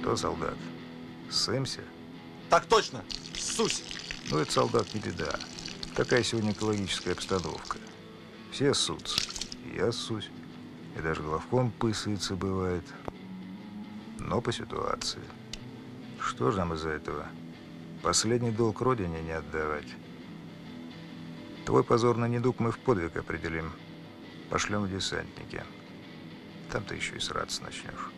Что, солдат, ссымся? Так точно, ссусь. Ну, это, солдат, не беда. Такая сегодня экологическая обстановка. Все ссутся. Я ссусь. И даже главком пысается бывает. Но по ситуации. Что же нам из-за этого? Последний долг родине не отдавать. Твой позорный недуг мы в подвиг определим. Пошлем в десантники. Там ты еще и сраться начнешь.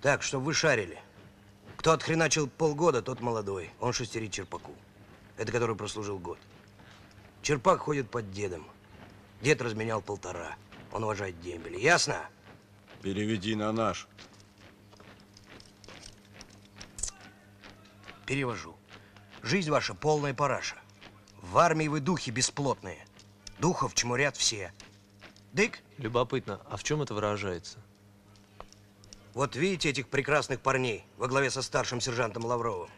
Так, чтобы вы шарили. Кто отхреначил полгода, тот молодой. Он шестерит Черпаку. Это который прослужил год. Черпак ходит под дедом. Дед разменял полтора. Он уважает дембели. Ясно? Переведи на наш. Перевожу. Жизнь ваша полная параша. В армии вы духи бесплотные. Духов чмурят все. Дык? Любопытно, а в чем это выражается? Вот видите этих прекрасных парней во главе со старшим сержантом Лавровым?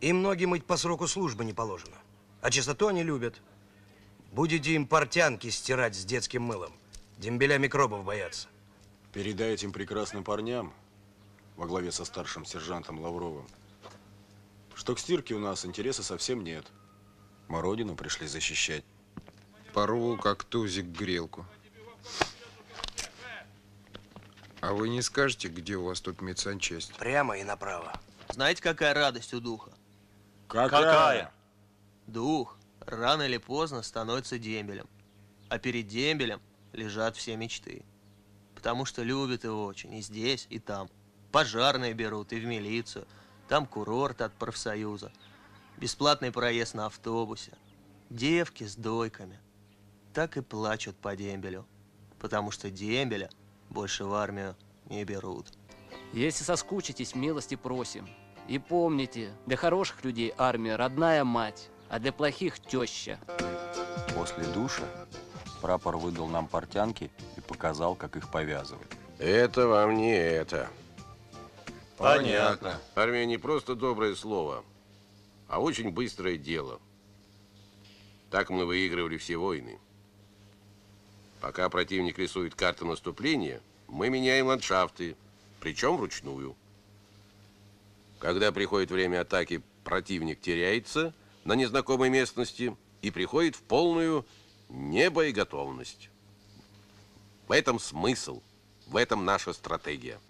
Им ноги мыть по сроку службы не положено. А чистоту они любят. Будете им портянки стирать с детским мылом. Дембеля микробов боятся. Передай этим прекрасным парням во главе со старшим сержантом Лавровым, что к стирке у нас интереса совсем нет. Мы родину пришли защищать. Порву, как тузик, грелку. А вы не скажете, где у вас тут медсанчасть? Прямо и направо. Знаете, какая радость у духа? Какая? Дух рано или поздно становится дембелем. А перед дембелем лежат все мечты. Потому что любят его очень и здесь, и там. Пожарные берут и в милицию. Там курорт от профсоюза. Бесплатный проезд на автобусе. Девки с дойками. Так и плачут по дембелю. Потому что дембеля больше в армию не берут. Если соскучитесь, милости просим. И помните, для хороших людей армия родная мать, а для плохих теща. После душа прапор выдал нам портянки и показал, как их повязывать. Это вам не это. Понятно. Армия не просто доброе слово, а очень быстрое дело. Так мы выигрывали все войны. Пока противник рисует карты наступления, мы меняем ландшафты, причем вручную. Когда приходит время атаки, противник теряется на незнакомой местности и приходит в полную небоеготовность. В этом смысл, в этом наша стратегия.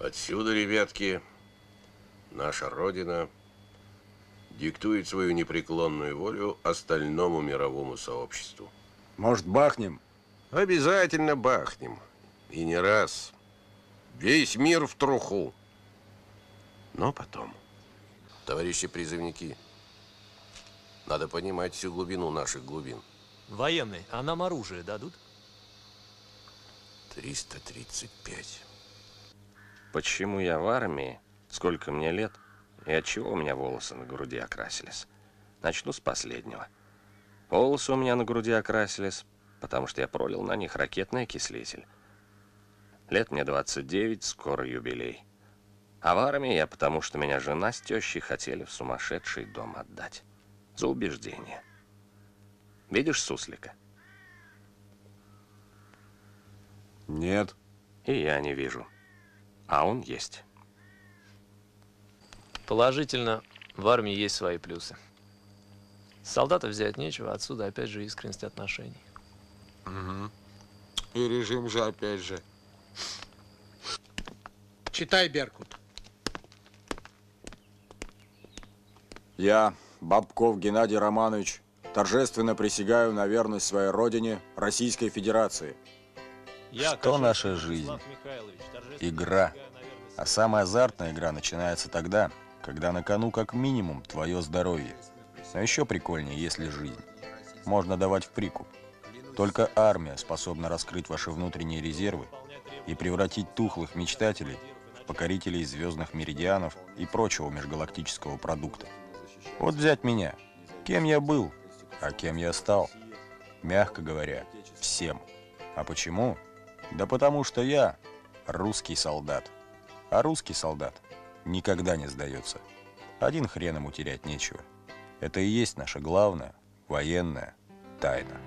Отсюда, ребятки, наша Родина диктует свою непреклонную волю остальному мировому сообществу. Может, бахнем? Обязательно бахнем. И не раз. Весь мир в труху. Но потом. Товарищи призывники, надо понимать всю глубину наших глубин. Военный, а нам оружие дадут? 335. Почему я в армии? Сколько мне лет? И от чего у меня волосы на груди окрасились? Начну с последнего. Волосы у меня на груди окрасились, потому что я пролил на них ракетный окислитель. Лет мне 29, скоро юбилей. А в армии я потому, что меня жена с тещей хотели в сумасшедший дом отдать. За убеждение. Видишь суслика? Нет. И я не вижу. А он есть. Положительно, в армии есть свои плюсы. Солдата взять нечего, отсюда опять же искренность отношений. Угу. И режим же опять же. Читай, Беркут. Я, Бабков Геннадий Романович, торжественно присягаю на верность своей родине Российской Федерации. Что наша жизнь? Игра. А самая азартная игра начинается тогда, когда на кону как минимум твое здоровье. А еще прикольнее, если жизнь. Можно давать в прикуп. Только армия способна раскрыть ваши внутренние резервы и превратить тухлых мечтателей в покорителей звездных меридианов и прочего межгалактического продукта. Вот взять меня. Кем я был, а кем я стал? Мягко говоря, всем. А почему? Да потому что я русский солдат. А русский солдат никогда не сдается. Один хрен ему терять нечего. Это и есть наша главная военная тайна.